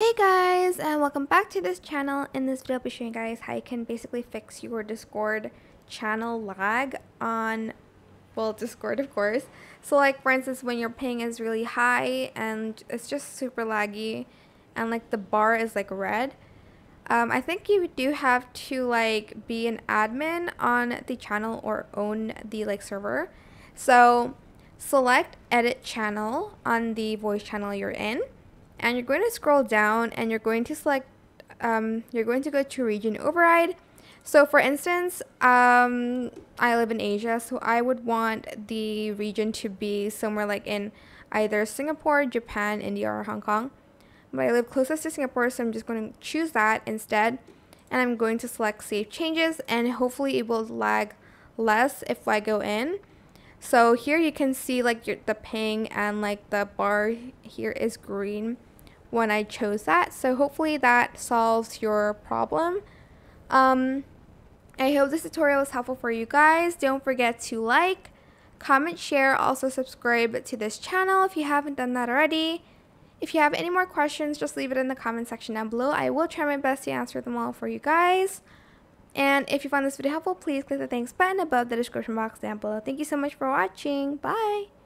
Hey guys and welcome back to this channel. In this video I'll be showing you guys how you can basically fix your Discord channel lag on well Discord of course. So like for instance when your ping is really high and it's just super laggy and like the bar is like red. Um, I think you do have to like be an admin on the channel or own the like server. So select edit channel on the voice channel you're in and you're going to scroll down and you're going to select um, you're going to go to region override. So for instance um, I live in Asia so I would want the region to be somewhere like in either Singapore Japan India or Hong Kong. But I live closest to Singapore so I'm just going to choose that instead. And I'm going to select save changes and hopefully it will lag less if I go in. So here you can see like your, the ping and like the bar here is green when I chose that. So hopefully that solves your problem. Um, I hope this tutorial was helpful for you guys. Don't forget to like, comment, share, also subscribe to this channel if you haven't done that already. If you have any more questions, just leave it in the comment section down below. I will try my best to answer them all for you guys. And if you found this video helpful, please click the thanks button above the description box down below. Thank you so much for watching. Bye!